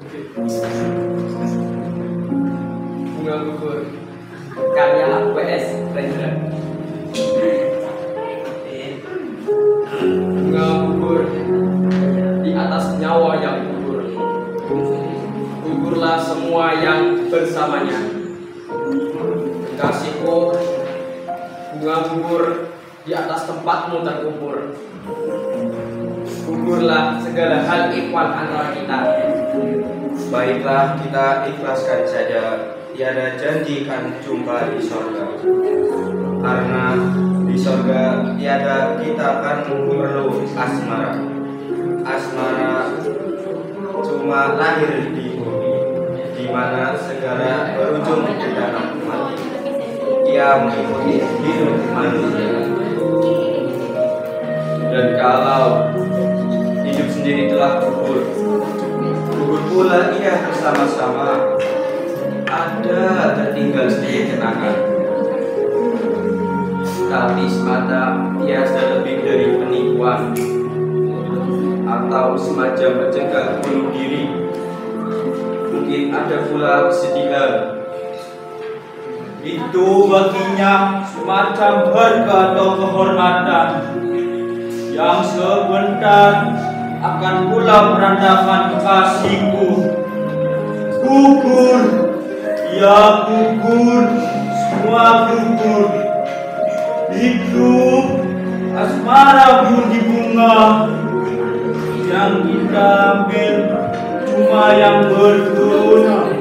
Bunga gugur karya WS Ranger. Bunga gugur di atas nyawa yang gugur. Gugurlah semua yang bersamanya. Kasihku bunga gugur di atas tempatmu terkubur. Gugurlah segala hal ikhwan antara kita. Baiklah kita ikhlaskan saja. Tiada janji kan jumpa di sorga. Karena di sorga tiada kita kan perlu asmara. Asmara cuma lahir di bumi di mana segala berujung di dalam mati. Ia mengikuti hidup manusia. Dan kalau telah gugur gugur pula ia bersama-sama. Ada tertinggal sedikit kenangan. Tapi semata biasa lebih dari penipuan. Atau semacam mencegah bunuh diri. Mungkin ada pula kesedihan Itu baginya semacam harga atau kehormatan. Yang sebentar akan pula berandakan kekasihku. Gugur, ya gugur, semua gugur. Hidup asmara di bunga yang kita ambil cuma yang berguna.